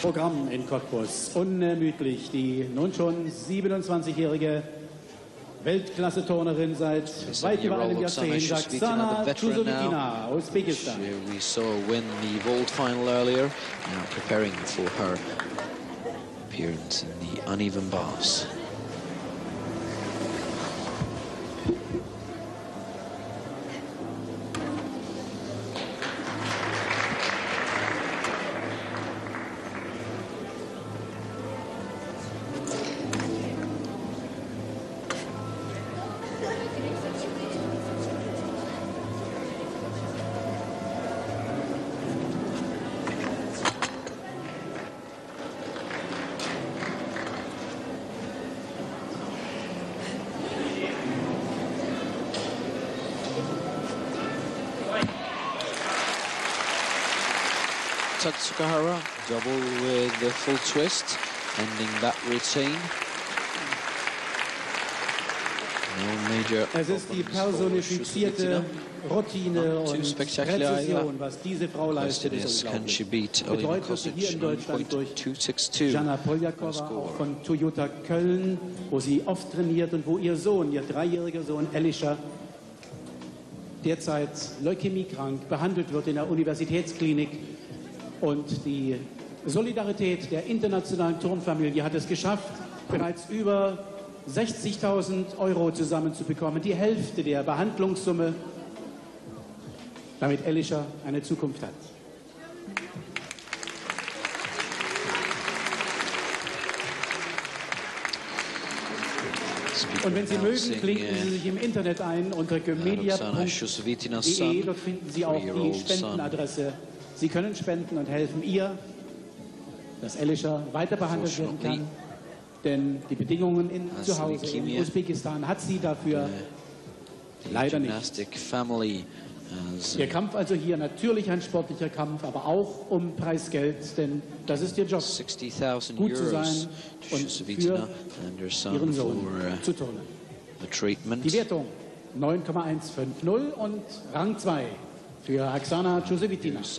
Programm in Cottbus. Unermüdlich die nun schon 27-jährige Weltklasse-Turnerin seit weit über einem Jahrzehnt, Oksana Chusovitina, Usbekistan. We saw win the vault final earlier, now preparing for her appearance in the uneven bars. Tatsukahara, double with the full twist, ending that routine. No major Es ist die problems for personifizierte. Routine und spectacular Präzision, was diese Frau leistet, ist is, can she unglaublich. sie hier in Deutschland durch 9.262? Jana Poljakova, auch von Toyota Köln, wo sie oft trainiert und wo ihr Sohn, ihr dreijähriger Sohn Elisha, derzeit leukämiekrank behandelt wird in der Universitätsklinik. Und die Solidarität der internationalen Turnfamilie hat es geschafft, bereits über 60.000 Euro zusammenzubekommen, die Hälfte der Behandlungssumme, damit Elisha eine Zukunft hat. Und wenn Sie mögen, klinken Sie sich im Internet ein unter gemedia.de. Dort finden Sie auch die. Spendenadresse. Sie können spenden und helfen ihr, dass Elisha weiter behandelt werden kann. Denn die Bedingungen in, zu Hause in. Usbekistan hat sie dafür The leider nicht. Ihr Kampf also hier natürlich ein sportlicher Kampf, aber auch um Preisgeld, denn das ist ihr Job, 60,000 gut zu sein und für ihren Sohn uh, zu turnen. treatment. Die Wertung 9,150 und Rang 2 für Oksana Chusevitina.